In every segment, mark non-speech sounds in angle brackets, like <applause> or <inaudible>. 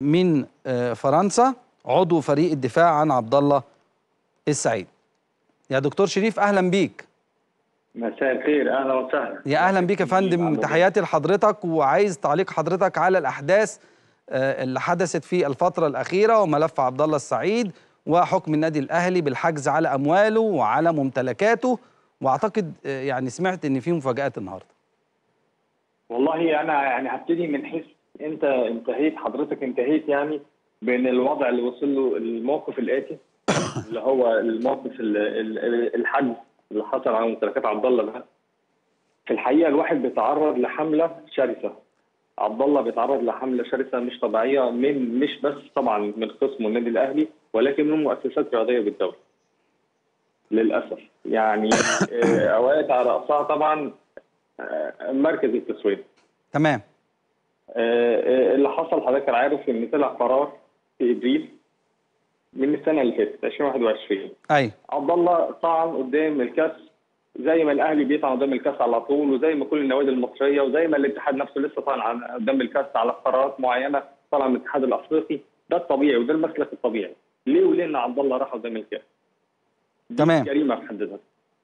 من آه، فرنسا عضو فريق الدفاع عن عبد الله السعيد. يا دكتور شريف أهلا بيك. مساء الخير. أهلا وسهلا. يا أهلا بيك يا فندم. تحياتي لحضرتك وعايز تعليق حضرتك على الأحداث آه، اللي حدثت في الفترة الأخيرة وملف عبد الله السعيد وحكم النادي الأهلي بالحجز على أمواله وعلى ممتلكاته. وأعتقد آه، يعني سمعت إن في مفاجآت النهارده. والله أنا يعني هبتدي من حيث انت انتهيت حضرتك انتهيت يعني بين الوضع اللي وصل له الموقف الآتي <coughs> اللي هو الموقف ال- ال- الحجز اللي حصل على ممتلكات عبد الله ده. في الحقيقة الواحد بيتعرض لحملة شرسة. عبد الله بيتعرض لحملة شرسة مش طبيعية من مش بس طبعا من قسم النادي الأهلي ولكن من مؤسسات رياضية بالدولة. للأسف. يعني آه، أوقات على رأسها طبعا آه، مركز التسويق. تمام. اللي حصل حضرتك عارف إن طلع قرار في إبريل من السنة اللي فاتت 2021 أيوه عبد الله طعن قدام الكاس زي ما الأهلي بيطعن قدام الكاس على طول وزي ما كل النوادي المصرية وزي ما الاتحاد نفسه لسه طعن عن- قدام الكاس على قرارات معينة طالعه من الاتحاد الأفريقي. ده الطبيعي وده المسلك الطبيعي. ليه وليه إن عبد الله راح قدام الكاس؟ تمام. جريمة في حد ذاتها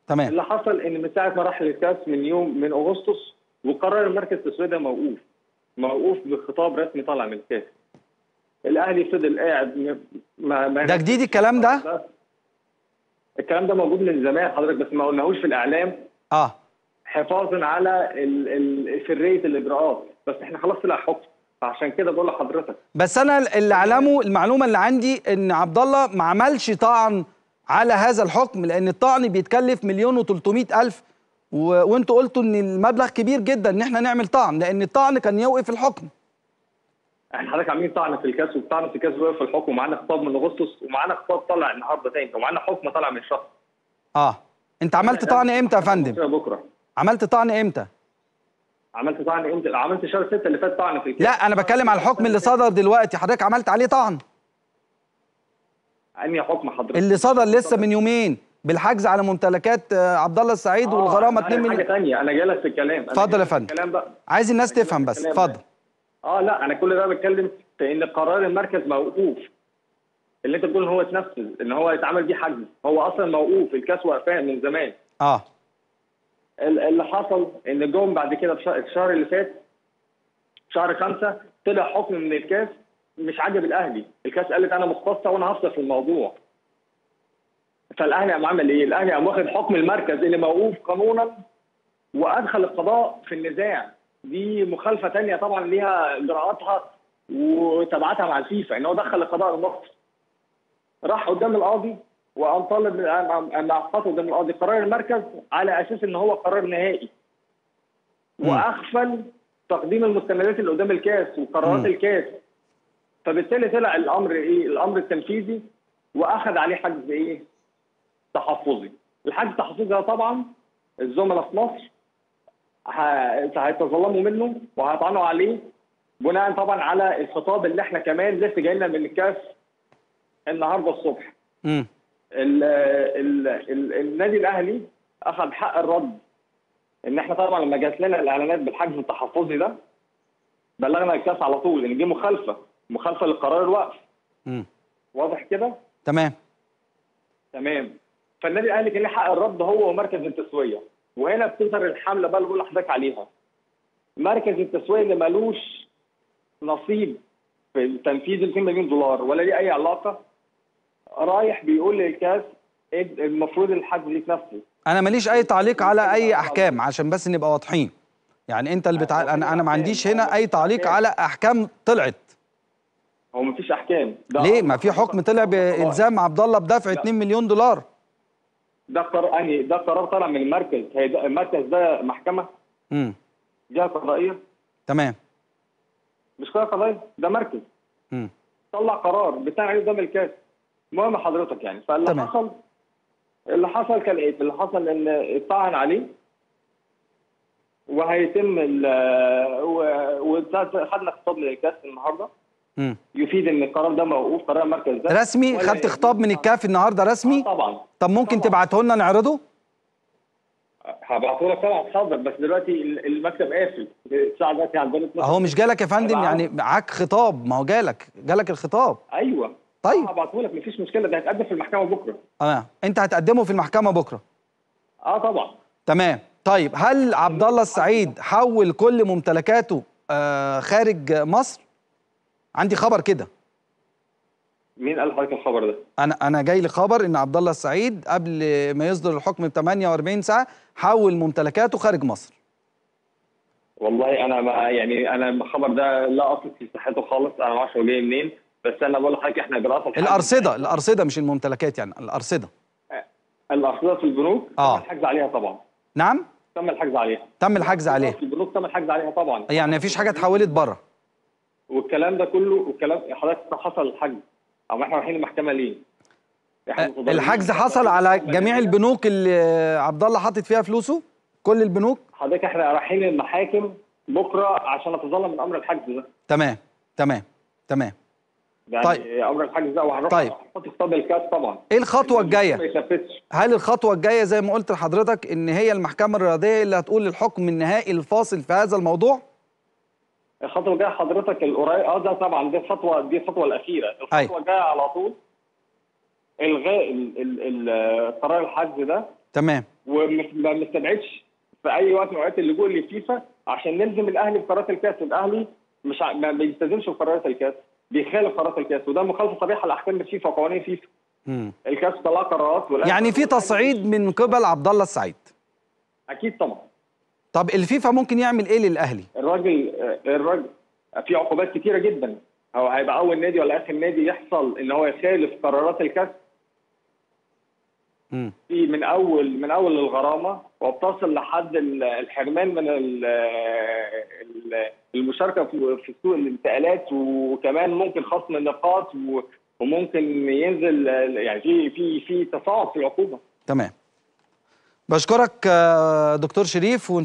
تمام. اللي حصل إن من ساعة ما راح للكاس من يوم من أغسطس وقرار المركز التسويقي ده موقوف. موقوف بخطاب رسمي طالع من الكاس الأهلي فضل قاعد ما ما ده جديد الكلام ده؟ الكلام ده موجود من زمان حضرتك بس ما قلناهوش في الإعلام. آه. حفاظا على ال- ال- سريه الإجراءات. بس إحنا خلاص طلع حكم. فعشان كده بقول لحضرتك. بس أنا اللي أعلمه المعلومة اللي عندي إن عبد الله ما عملش طعن على هذا الحكم لأن الطعن بيتكلف مليون و300 ألف و... وانتوا قلتوا ان المبلغ كبير جدا ان إحنا نعمل طعن لأن الطعن كان يوقف الحكم. إحنا حضرتك عاملين طعن في الكاس وطعن في الكاس وقف الحكم ومعانا خطاب من أغسطس ومعانا خطاب طالع النهارده تاني ومعانا حكم طالع من شهر آه. انت عملت طعن إمتى يا فندم؟ بكرة. عملت طعن إمتى؟ عملت طعن إمتى؟ عملت شهر 6 اللي فات طعن في الكاس. لا أنا بتكلم على الحكم اللي صدر دلوقتي. حضرتك عملت عليه طعن. أنهي حكم حضرتك؟ اللي صدر لسه من يومين. بالحجز على ممتلكات آه، عبد الله السعيد آه، والغرامة أنا 2 حاجة مليون. ثانية أنا جاي لك في الكلام. اتفضل يا فندم. الكلام بقى. عايز الناس تفهم بس. اتفضل. آه لا أنا كل ده بتكلم في إن قرار المركز موقوف. اللي أنت بتقول إن هو اتنفذ إن هو يتعمل بيه حجز. هو أصلا موقوف الكاس وقفاه من زمان. آه. ال- اللي حصل إن جم بعد كده في شهر- الشهر اللي فات شهر خمسة طلع حكم من الكاس مش عاجب الأهلي. الكاس قالت أنا مختصة وأنا هفصل في الموضوع. فالاهلي قام عمل إيه؟ الاهلي قام واخد حكم المركز اللي موقوف قانونا وأدخل القضاء في النزاع دي مخالفة تانية طبعا ليها اجراءاتها وتبعاتها مع الفيفا إن هو دخل القضاء المصري راح قدام القاضي وقام طالب قام اعطته قدام القاضي قرار المركز على أساس إن هو قرار نهائي. وأغفل تقديم المستندات اللي قدام الكاس وقرارات. الكاس فبالتالي طلع الأمر إيه الأمر التنفيذي وأخذ عليه حجز إيه تحفظي. الحجز التحفظي ده طبعا الزملاء في مصر هيتظلموا منه وهيطعنوا عليه بناء طبعا على الخطاب اللي إحنا كمان لسه جاي لنا من الكاس النهارده الصبح. امم ال ال ال النادي الأهلي أخذ حق الرد إن إحنا طبعا لما جات لنا الإعلانات بالحجز التحفظي ده بلغنا الكاس على طول إن دي مخالفة مخالفة لقرار الوقف. امم واضح كده؟ تمام. تمام. فالنادي الاهلي كان له حق الرد هو ومركز التسوية. وهنا بتظهر الحملة بقى اللي بقول لحضرتك عليها. مركز التسوية اللي ملوش نصيب في تنفيذ ال 2 مليون دولار ولا ليه أي علاقة. رايح بيقول للكاس المفروض الحجز يتنفذ أنا ماليش أي تعليق على أي أحكام عشان بس نبقى واضحين. يعني أنت اللي بتع... أنا أنا ما عنديش هنا أي تعليق على أحكام طلعت. هو مفيش أحكام. ده ليه؟ ما في حكم طلع بإلزام عبد الله بدفع لا. 2 مليون دولار. ده قرار انهي ده قرار طالع من المركز. هي ده المركز ده محكمة؟ امم جهة قضائيه تمام. مش قضاء قضائيه ده مركز. امم طلع قرار بتاع عليه قدام الكاس. المهم حضرتك يعني فاللي تمام. حصل اللي حصل كان إيه؟ اللي حصل إن اتطعن عليه وهيتم ال وخدنا خطاب من الكاس النهارده. يفيد إن القرار ده موقوف قرار المركز ده. رسمي؟ خدت خطاب من الكاف النهارده آه رسمي طبعا. طب ممكن. تبعته لنا نعرضه؟ هبعته لك طبعا. حاضر بس دلوقتي ال- المكتب قافل. الساعة دلوقتي عندنا 12 أهو مش جالك يا فندم؟ يعني معاك خطاب. ما هو جالك. جالك الخطاب. أيوه. طيب. هبعته لك. مفيش مشكلة. ده هيتقدم في المحكمة بكرة. آه. أنت هتقدمه في المحكمة بكرة. آه طبعا. تمام. طيب هل عبد الله السعيد حول كل ممتلكاته آه خارج مصر؟ عندي خبر كده. مين قال لحضرتك الخبر ده؟ أنا أنا جاي لي خبر إن عبد الله السعيد قبل ما يصدر الحكم ب 48 ساعة حول ممتلكاته خارج مصر. والله أنا ما يعني أنا الخبر ده لا اثق في صحته خالص أنا ما أعرفش هو جاي منين بس أنا بقول لحضرتك إحنا اجراءات الأرصدة الأرصدة مش الممتلكات يعني الأرصدة. الأرصدة في البنوك؟ آه. تم الحجز عليها طبعا. نعم؟ تم الحجز عليها. تم الحجز عليها. في البنوك تم الحجز عليها طبعا. يعني مفيش حاجة اتحولت بره والكلام ده كله والكلام حضرتك حصل الحجز؟ أو إحنا رايحين المحكمة ليه؟ الحجز حصل على جميع البنوك اللي عبد الله حاطط فيها فلوسه؟ كل البنوك؟ حضرتك إحنا رايحين المحاكم بكرة عشان نتظلم من أمر الحجز ده. تمام تمام تمام. يعني طيب. أمر الحجز ده وهنروح طيب. خطاب الكاس طبعا. إيه الخطوة الجاية؟ هل الخطوة الجاية زي ما قلت لحضرتك إن هي المحكمة الرياضية اللي هتقول الحكم النهائي الفاصل في هذا الموضوع؟ الخطوة الجاية حضرتك القريب آه ده طبعا دي الخطوه دي الخطوة الأخيرة. الخطوة. الجاية على طول إلغاء ال- ال- ال- قرار الحجز ده. تمام. وما مستبعدش في أي وقت من أوقات اللجوء للفيفا عشان نلزم الأهلي بقرارات الكاس. الأهلي مش ع- ما بيلتزمش بقرارات الكاس بيخالف قرارات الكاس وده مخالفة صريحة لأحكام الفيفا وقوانين الفيفا مم. الكاس طلع قرارات يعني في تصعيد من قبل عبد الله السعيد. أكيد طبعا. طب الفيفا ممكن يعمل إيه للأهلي؟ الراجل الراجل في عقوبات كتيرة جدا. هو هيبقى أول نادي ولا آخر نادي يحصل إن هو يخالف قرارات الكاس. في من أول من أول الغرامة وبتصل لحد ال- الحرمان من ال- ال- المشاركة في سوق الانتقالات وكمان ممكن خصم النقاط وممكن ينزل يعني في في في تصاعد في العقوبة. تمام. بشكرك آه، دكتور شريف وان